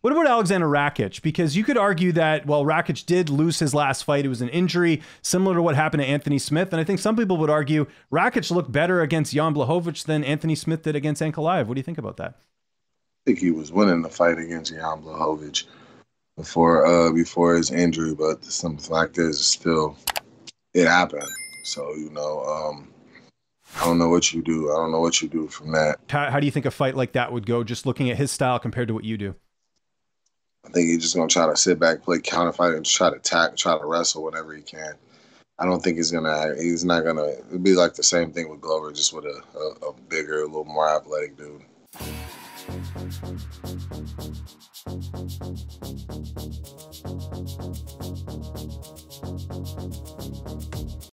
What about Aleksandar Rakic? Because you could argue that, well, Rakic did lose his last fight. It was an injury similar to what happened to Anthony Smith. And I think some people would argue Rakic looked better against Jan Blachowicz than Anthony Smith did against Ankalaev. What do you think about that? I think he was winning the fight against Jan Blachowicz before uh, before his injury, but something like this still it happened. So you know, um, I don't know what you do. I don't know what you do from that. How, how do you think a fight like that would go? Just looking at his style compared to what you do. I think he's just gonna try to sit back, play counter fight, and try to attack, try to wrestle whenever he can. I don't think he's gonna. He's not gonna. It'd be like the same thing with Glover, just with a, a, a bigger, a little more athletic dude.